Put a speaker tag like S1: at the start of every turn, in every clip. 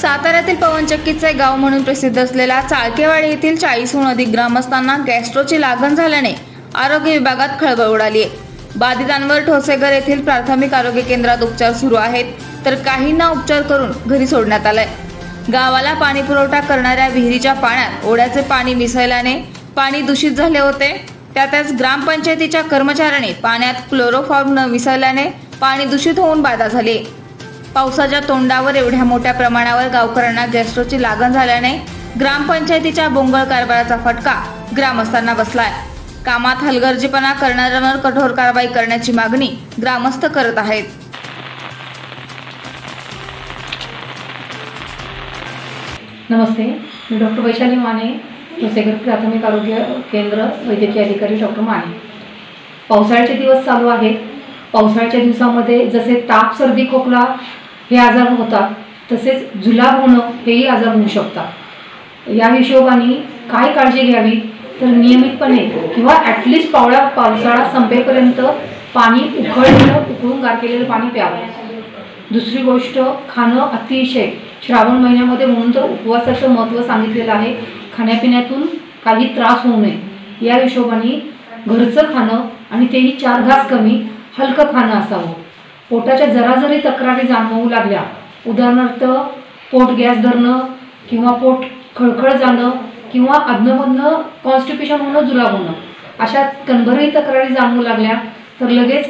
S1: साताऱ्यातील पवनचक्कीचे गाव म्हणून प्रसिद्ध असलेल्या चाळकेवाडी येथील चाळीसहून अधिक ग्रामस्थांना गॅस्ट्रोची लागण झाल्याने आरोग्य विभागात खळबळ उडाली आहे बाधितांवर ठोसेघर येथील प्राथमिक आरोग्य केंद्रात उपचार सुरू आहेत तर काहींना उपचार करून घरी सोडण्यात आलंय. गावाला पाणी पुरवठा करणाऱ्या विहिरीच्या पाण्यात ओढ्याचे पाणी मिसळल्याने पाणी दूषित झाले होते. त्यातच ग्रामपंचायतीच्या कर्मचाऱ्यांनी पाण्यात क्लोरोफॉर्म न मिसळल्याने पाणी दूषित होऊन बाधा झाली पावसाच्या तोंडावर एवढ्या मोठ्या प्रमाणावर गावकऱ्यांना गॅस्ट्रोची लागण झाल्याने ग्रामपंचायतीच्या बोंगळ कारभाराचा फटका ग्रामस्थांना बसलाय. कामात हलगर्जीपणा करणाऱ्यांवर कठोर कारवाई करण्याची मागणी ग्रामस्थ करत आहेत.
S2: नमस्ते मी डॉक्टर वैशाली माने ठोसेघर प्राथमिक आरोग्य केंद्र वैद्यकीय अधिकारी डॉक्टर माने. पावसाळ्याचे दिवस चालू आहेत. पावसाळ्याच्या दिवसामध्ये जसे ताप सर्दी खोकला हे आजार होतात तसेच जुलाब होणं हेही आजार होऊ शकतात. या हिशोबाने काय काळजी घ्यावी? तर नियमितपणे किंवा ॲटलिस्ट पावळा पावसाळा संपेपर्यंत पाणी उकळलेलं उकळून गार केलेलं पाणी प्यावं. दुसरी गोष्ट खाणं अतिशय श्रावण महिन्यामध्ये म्हणून तर उपवासाचं महत्त्व सांगितलेलं आहे. खाण्यापिण्यातून काही त्रास होऊ नये. या हिशोबाने घरचं खाणं आणि तेही चार घास कमी हलकं खाणं असावं. पोटाच्या जरा जरी तक्रारी जाणवू लागल्या उदाहरणार्थ पोट गॅस धरणं किंवा पोट खळखळ जाणं किंवा अधनमधनं कॉन्स्टिपेशन होणं जुलाब होणं अशा कणभरही तक्रारी जाणवू लागल्या तर लगेच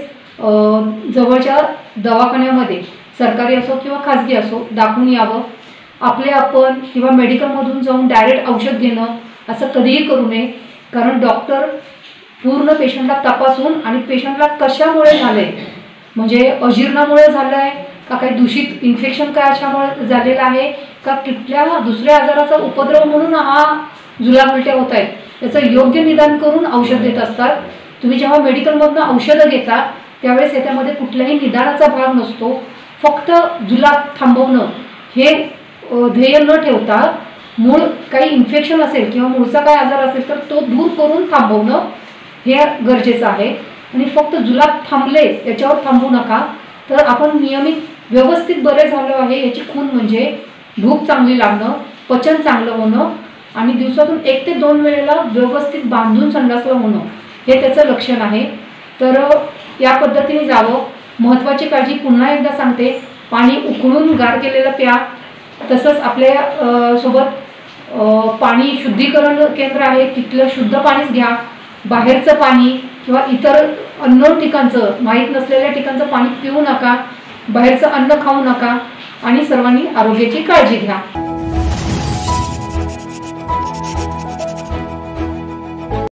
S2: जवळच्या दवाखान्यामध्ये सरकारी असो किंवा खाजगी असो दाखवून यावं. आपले आपण किंवा मेडिकलमधून जाऊन डायरेक्ट औषध घेणं असं कधीही करू नये कारण डॉक्टर पूर्ण पेशंटला तपासून आणि पेशंटला कशामुळे झालं आहे म्हणजे अजीर्णामुळे झालं आहे का काही दूषित इन्फेक्शन काय अशामुळे झालेलं आहे का कुठल्या दुसऱ्या आजाराचा उपद्रव म्हणून हा जुलाब उलट्या होत आहेत याचं योग्य निदान करून औषध देत असतात. तुम्ही जेव्हा मेडिकलमधनं औषधं घेता त्यावेळेस याच्यामध्ये कुठल्याही निदानाचा भाग नसतो. फक्त जुलाब थांबवणं हे ध्येय न ठेवता मूळ काही इन्फेक्शन असेल किंवा मूळचा काय आजार असेल तर तो दूर करून थांबवणं हे गरजेचं आहे. आणि फक्त जुलाब थांबले याच्यावर थांबू नका. तर आपण नियमित व्यवस्थित बरे झालो आहे याची खूण म्हणजे भूक चांगली लागणं पचन चांगलं होणं आणि दिवसातून एक ते दोन वेळेला व्यवस्थित बांधून संडासला होणं हे त्याचं लक्षण आहे. तर या पद्धतीने जावं. महत्त्वाची काळजी पुन्हा एकदा सांगते. पाणी उकळून गार केलेलं प्या. तसंच आपल्यासोबत पाणी शुद्धीकरण केंद्र आहे. तिथलं शुद्ध पाणीच घ्या. बाहेरचं पाणी किंवा इतर अन्न ठिकाणचं माहीत नसलेल्या ठिकाणचं पाणी पिऊ नका बाहेरचं अन्न खाऊ नका आणि सर्वांनी आरोग्याची काळजी घ्या.